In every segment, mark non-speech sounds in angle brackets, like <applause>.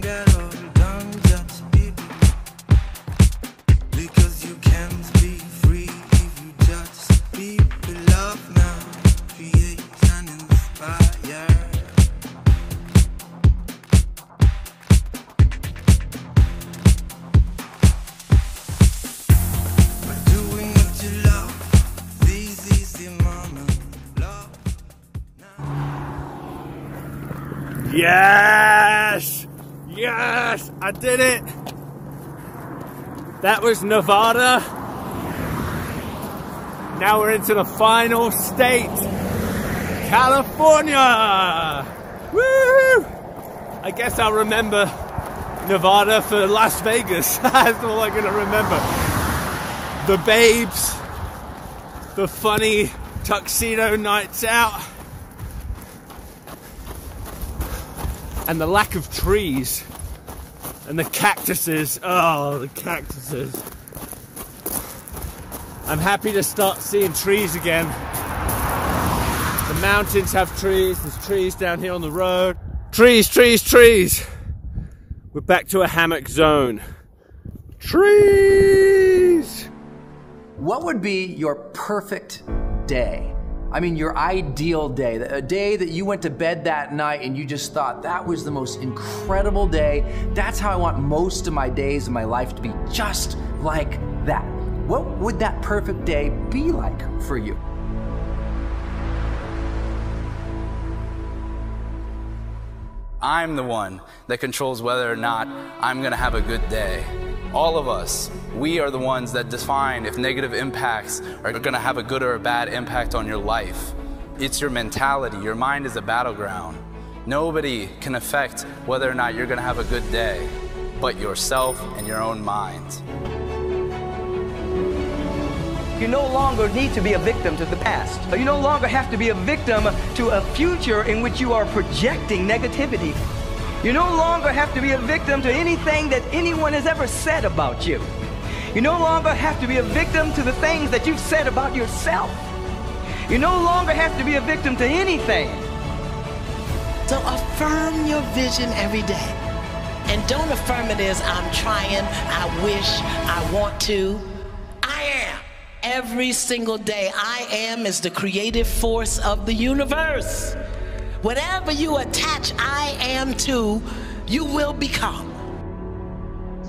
moment. Don't I did it! That was Nevada. Now we're into the final state California! Woo! I guess I'll remember Nevada for Las Vegas. <laughs> That's all I'm gonna remember. The babes, the funny tuxedo nights out. and the lack of trees and the cactuses. Oh, the cactuses. I'm happy to start seeing trees again. The mountains have trees, there's trees down here on the road. Trees, trees, trees. We're back to a hammock zone. Trees! What would be your perfect day? I mean, your ideal day, a day that you went to bed that night and you just thought that was the most incredible day. That's how I want most of my days in my life to be, just like that. What would that perfect day be like for you? I'm the one that controls whether or not I'm to have a good day. All of us, we are the ones that define if negative impacts are going to have a good or a bad impact on your life. It's your mentality. Your mind is a battleground. Nobody can affect whether or not you're going to have a good day but yourself and your own mind. You no longer need to be a victim to the past. You no longer have to be a victim to a future in which you are projecting negativity. You no longer have to be a victim to anything that anyone has ever said about you. You no longer have to be a victim to the things that you've said about yourself. You no longer have to be a victim to anything. So affirm your vision every day. And don't affirm it as I'm trying, I wish, I want to. I am. Every single day, I am is the creative force of the universe. Whatever you attach I am to, you will become.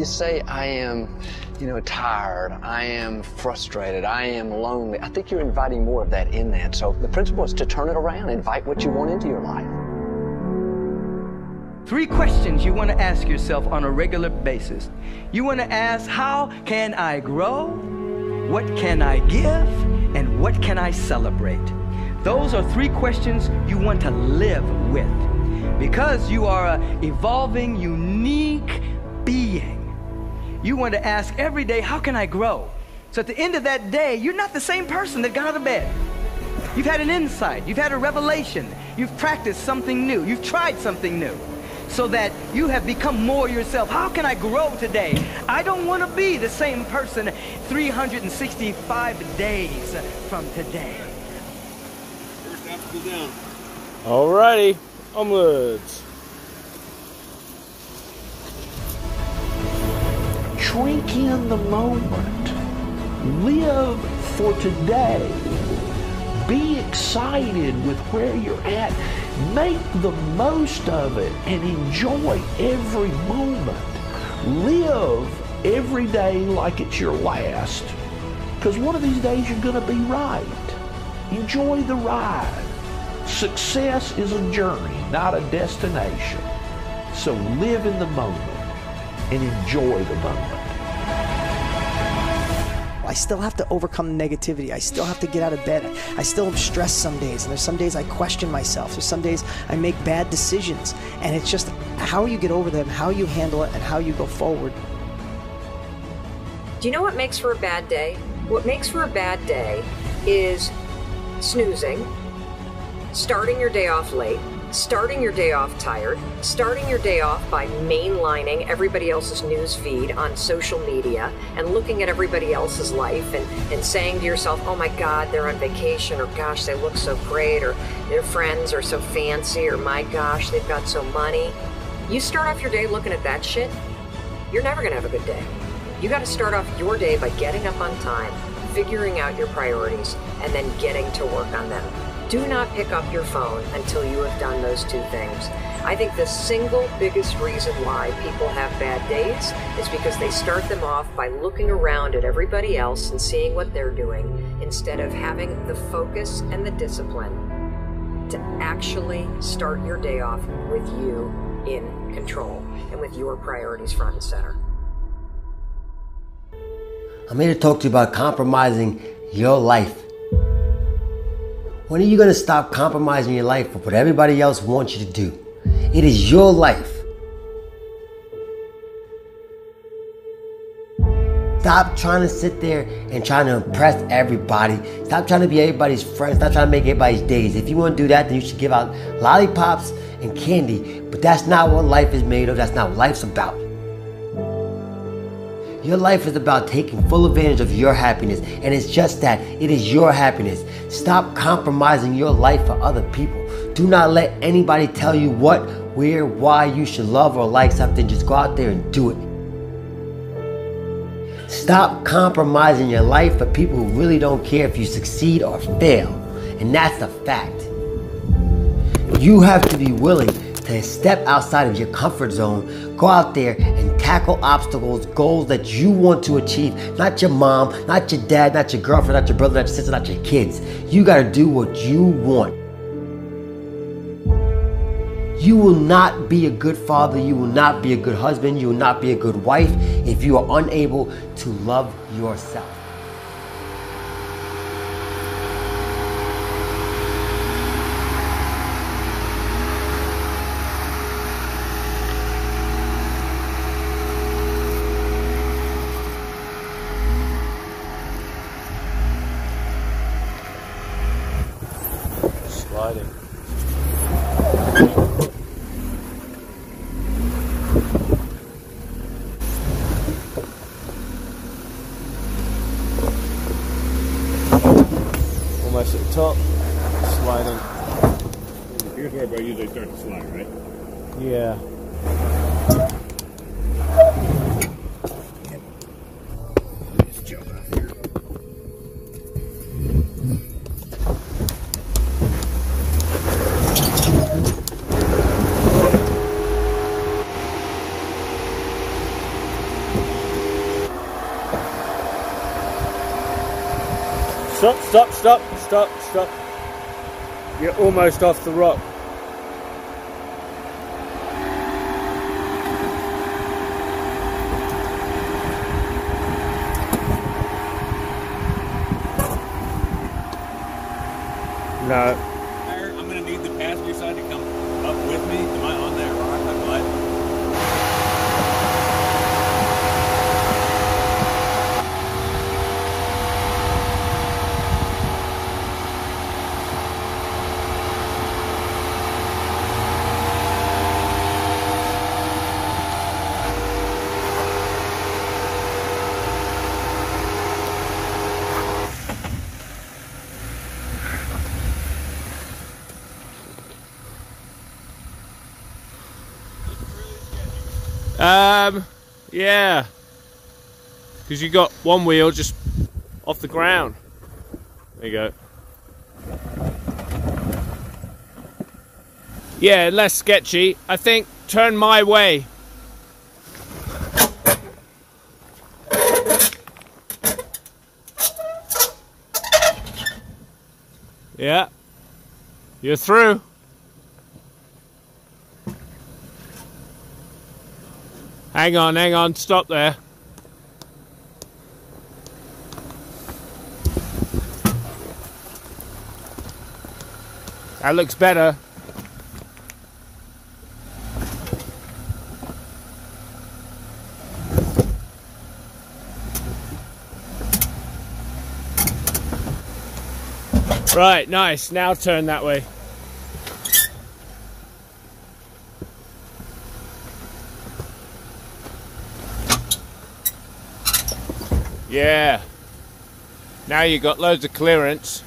You say, I am, you know, tired, I am frustrated, I am lonely. I think you're inviting more of that in that. So the principle is to turn it around, invite what you want into your life. Three questions you want to ask yourself on a regular basis. You want to ask, How can I grow? What can I give? And what can I celebrate? Those are three questions you want to live with because you are evolving, unique being. You want to ask every day, How can I grow? So at the end of that day, you're not the same person that got out of bed. You've had an insight, you've had a revelation, you've practiced something new, you've tried something new so that you have become more yourself. How can I grow today? I don't want to be the same person 365 days from today. Alrighty, onwards. Drink in the moment. Live for today. Be excited with where you're at. Make the most of it and enjoy every moment. Live every day like it's your last. Because one of these days you're going to be right. Enjoy the ride. Success is a journey, not a destination. So live in the moment and enjoy the moment. I still have to overcome negativity. I still have to get out of bed. I still am stressed some days. And there's some days I question myself. There's some days I make bad decisions. And it's just how you get over them, how you handle it, and how you go forward. Do you know what makes for a bad day? What makes for a bad day is snoozing, starting your day off late, starting your day off tired, starting your day off by mainlining everybody else's news feed on social media and looking at everybody else's life and, and saying to yourself, oh my God, they're on vacation, or gosh, they look so great, or their friends are so fancy, or my gosh, they've got so money. You start off your day looking at that shit, you're never gonna have a good day. You gotta start off your day by getting up on time, figuring out your priorities, and then getting to work on them do not pick up your phone until you have done those two things. I think the single biggest reason why people have bad days is because they start them off by looking around at everybody else and seeing what they're doing instead of having the focus and the discipline to actually start your day off with you in control and with your priorities front and center. I'm here to talk to you about compromising your life when are you going to stop compromising your life for what everybody else wants you to do? It is your life. Stop trying to sit there and trying to impress everybody. Stop trying to be everybody's friend. Stop trying to make everybody's days. If you want to do that, then you should give out lollipops and candy. But that's not what life is made of. That's not what life's about. Your life is about taking full advantage of your happiness, and it's just that it is your happiness. Stop compromising your life for other people. Do not let anybody tell you what, where, why you should love or like something. Just go out there and do it. Stop compromising your life for people who really don't care if you succeed or fail. And that's the fact. You have to be willing to step outside of your comfort zone, go out there and tackle obstacles, goals that you want to achieve. Not your mom, not your dad, not your girlfriend, not your brother, not your sister, not your kids. You got to do what you want. You will not be a good father, you will not be a good husband, you will not be a good wife if you are unable to love yourself. Stop, stop, stop, stop, stop. You're almost off the rock. No. Um, yeah. Because you got one wheel just off the ground. There you go. Yeah, less sketchy. I think turn my way. Yeah. You're through. Hang on, hang on, stop there. That looks better. Right, nice. Now turn that way. Yeah. Now you've got loads of clearance.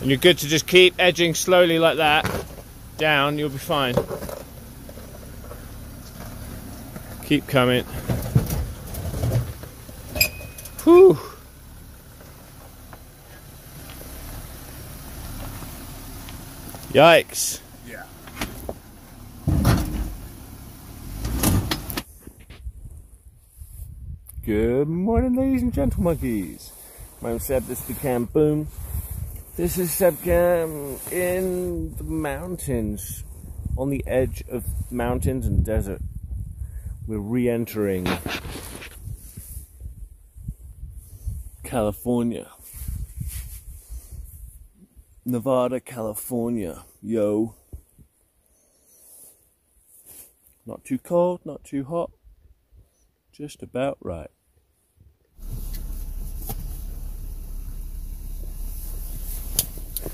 And you're good to just keep edging slowly like that down, you'll be fine. Keep coming. Whew. Yikes. Good morning, ladies and gentle monkeys. My name's Seb, this is Cam Boom. This is Seb Cam in the mountains, on the edge of mountains and desert. We're re entering California. Nevada, California. Yo. Not too cold, not too hot. Just about right.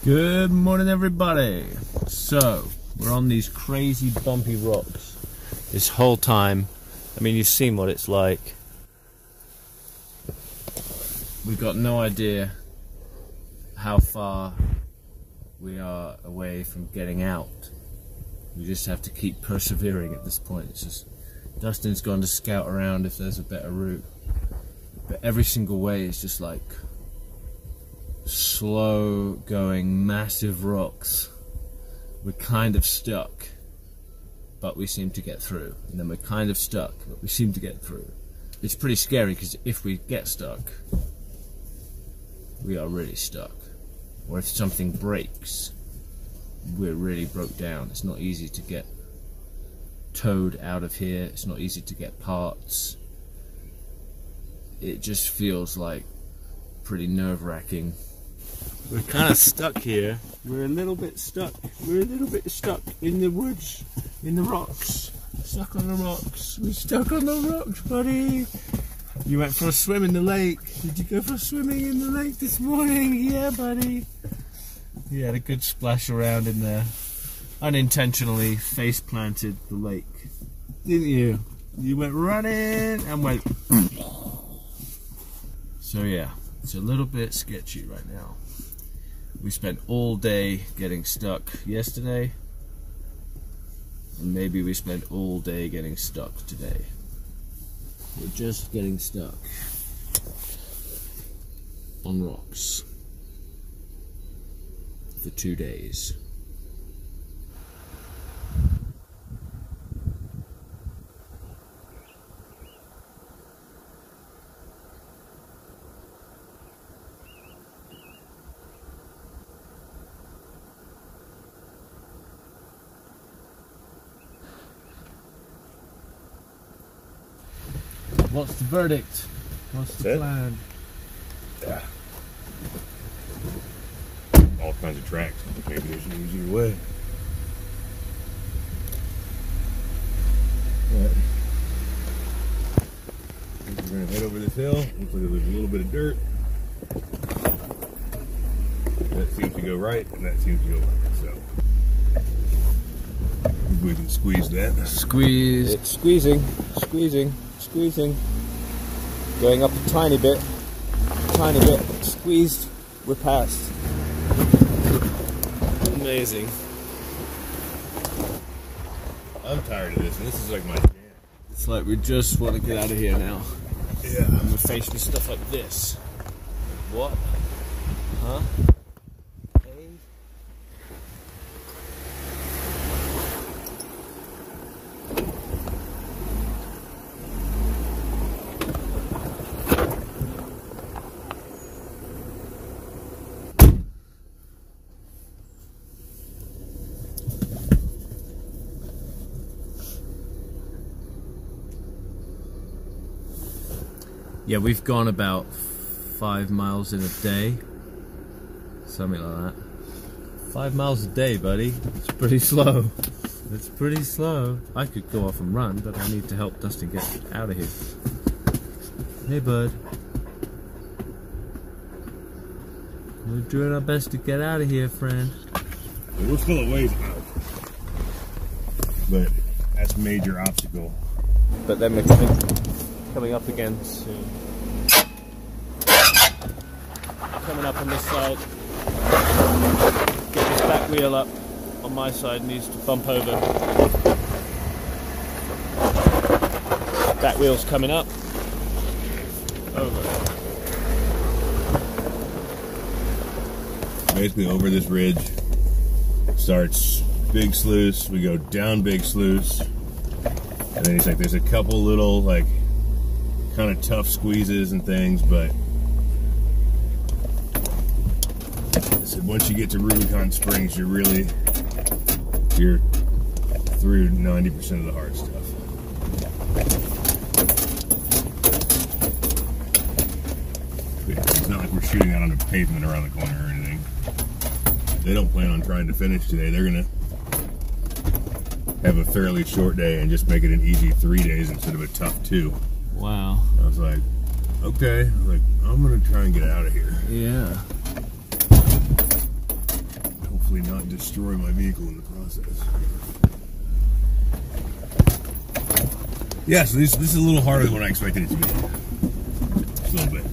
Good morning, everybody. So, we're on these crazy bumpy rocks this whole time. I mean, you've seen what it's like. We've got no idea how far we are away from getting out. We just have to keep persevering at this point. It's just Dustin's gone to scout around if there's a better route. But every single way is just like slow going, massive rocks. We're kind of stuck, but we seem to get through. And then we're kind of stuck, but we seem to get through. It's pretty scary because if we get stuck, we are really stuck. Or if something breaks, we're really broke down. It's not easy to get towed out of here. It's not easy to get parts. It just feels like pretty nerve wracking. We're kind of stuck here. We're a little bit stuck. We're a little bit stuck in the woods, in the rocks. Stuck on the rocks. We're stuck on the rocks, buddy. You went for a swim in the lake. Did you go for swimming in the lake this morning? Yeah, buddy. You had a good splash around in there. Unintentionally face planted the lake. Didn't you? You went running and went. so, yeah, it's a little bit sketchy right now. We spent all day getting stuck yesterday. And maybe we spent all day getting stuck today. We're just getting stuck on rocks for two days. What's the verdict? What's the That's it? plan? Yeah. All kinds of tracks. Maybe there's an easier way. But we're gonna head over this hill. Looks like there's a little bit of dirt. That seems to go right, and that seems to go left. So we can squeeze that. Squeeze. It's squeezing, squeezing, squeezing. Going up a tiny bit, tiny bit. Squeezed. We're past. Amazing. I'm tired of this, and this is like my jam. It's like we just want to get out of here now. Yeah. And we're facing stuff like this. What? Huh? Yeah, we've gone about five miles in a day. Something like that. Five miles a day, buddy. It's pretty slow. It's pretty slow. I could go off and run, but I need to help Dustin get out of here. Hey, bud. We're doing our best to get out of here, friend. We're still a ways out. But that's a major obstacle but then we're coming, coming up again soon. Coming up on this side. Get this back wheel up on my side needs to bump over. Back wheel's coming up. Over. Basically, over this ridge starts big sluice. We go down big sluice, and then it's like there's a couple little like kind of tough squeezes and things, but once you get to Rubicon Springs, you're really you're through 90% of the hard stuff. It's not like we're shooting out on the pavement around the corner or anything. They don't plan on trying to finish today. They're gonna have a fairly short day and just make it an easy three days instead of a tough two. Wow. I was like, okay. I was like, I'm gonna try and get out of here. Yeah. Hopefully not destroy my vehicle in the process. Yeah, so this, this is a little harder than what I expected it to be. Just a little bit.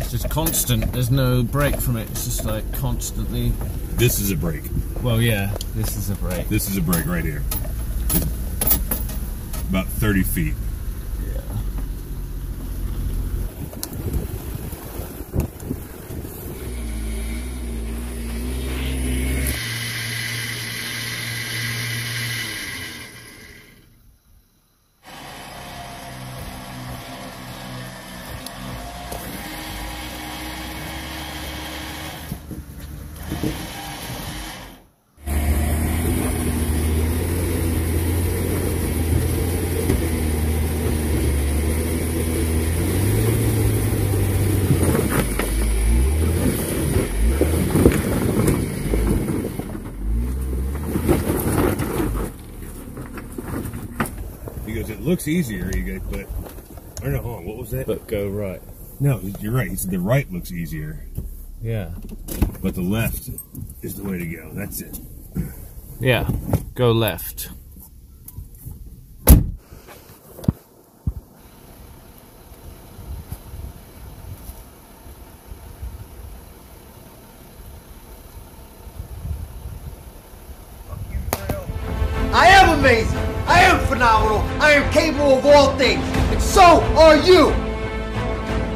It's just constant. There's no break from it. It's just like constantly. This is a break. Well, yeah, this is a break. This is a break right here. About 30 feet. Looks easier, you goes, but I don't know, hold on, what was that? But go right. No, you're right. He said the right looks easier, Yeah. but the left is the way to go. That's it. Yeah. Go left. I am amazing. I am phenomenal. I am capable of all things. And so are you.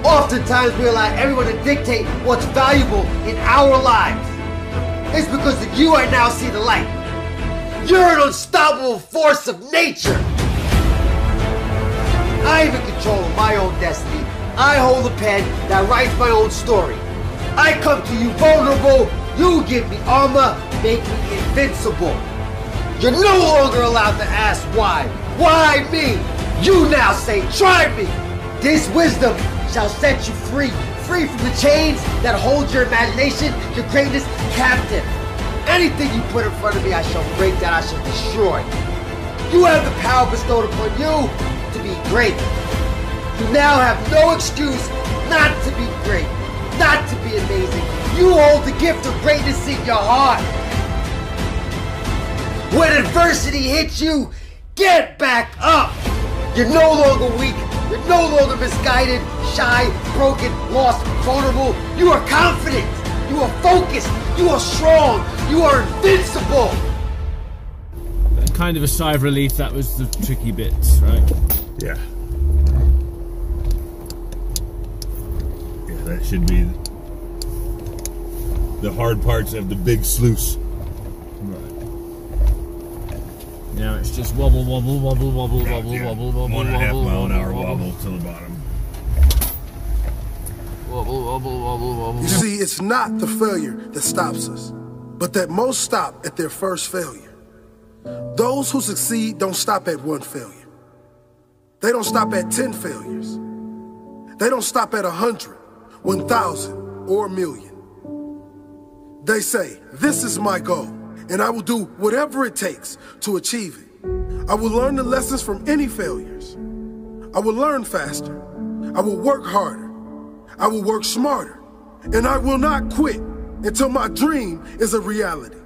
Oftentimes we allow everyone to dictate what's valuable in our lives. It's because that you are now see the light. You're an unstoppable force of nature. I am in control of my own destiny. I hold the pen that writes my own story. I come to you vulnerable. You give me armor, make me invincible. You're no longer allowed to ask why. Why me? You now say, try me. This wisdom shall set you free. Free from the chains that hold your imagination, your greatness captive. Anything you put in front of me, I shall break that, I shall destroy. You have the power bestowed upon you to be great. You now have no excuse not to be great, not to be amazing. You hold the gift of greatness in your heart. When adversity hits you, get back up. You're no longer weak. You're no longer misguided, shy, broken, lost, vulnerable. You are confident. You are focused. You are strong. You are invincible. Kind of a sigh of relief. That was the tricky bits, right? Yeah. Yeah, that should be the hard parts of the big sluice. Now it's just wobble, wobble, wobble, wobble, wobble, Yeah, wobble, wobble, One and a half wobble, mile an hour wobble, wobble to the bottom. Wobble, wobble, wobble, wobble. You see, it's not the failure that stops us, but that most stop at their first failure. Those who succeed don't stop at one failure. They don't stop at 10 failures. They don't stop at a 100, 1,000, or a million. They say, This is my goal, and I will do whatever it takes to achieve it. I will learn the lessons from any failures. I will learn faster. I will work harder. I will work smarter. And I will not quit until my dream is a reality.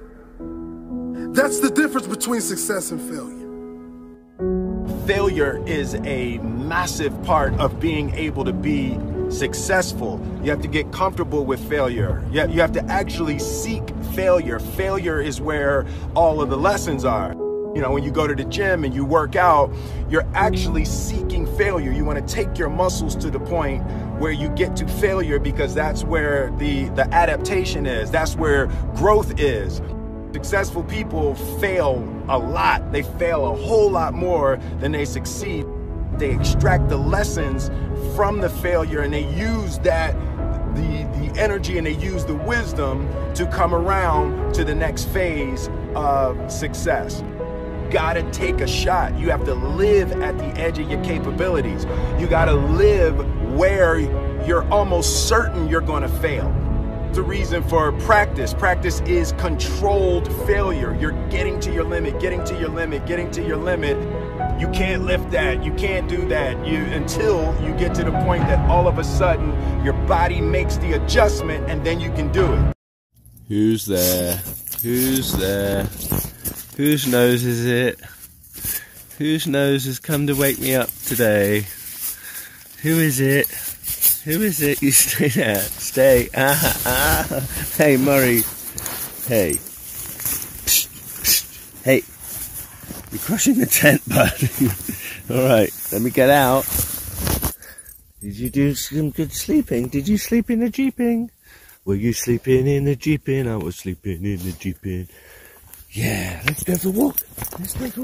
That's the difference between success and failure. failure is a massive part of being able to be successful. You have to get comfortable with failure. You you have to actually seek failure. Failure is where all of the lessons are. You know, when you go to the gym and you work out, you're actually seeking failure. You want to take your muscles to the point where you get to failure because that's where the, the adaptation is. That's where growth is. Successful people fail a lot. They fail a whole lot more than they succeed. They extract the lessons from the failure and they use that the, the energy and they use the wisdom to come around to the next phase of success. Gotta take a shot. You have to live at the edge of your capabilities. You gotta live where you're almost certain you're gonna fail. The reason for practice. Practice is controlled failure. You're getting to your limit, getting to your limit, getting to your limit. You can't lift that. You can't do that. You until you get to the point that all of a sudden your body makes the adjustment and then you can do it. Who's there? Who's there? Whose nose is it? Whose nose has come to wake me up today? Who is it? Who is it? You <laughs> stay there. Stay. Ah, ah. Hey, Murray. Hey. Hey. You're crushing the tent, <laughs> bud. Alright, let me get out. Did you do some good sleeping? Did you sleep in the jeeping? Were you sleeping in the jeeping? I was sleeping in the jeeping. Yeah, let's go for a walk. Let's go for a walk.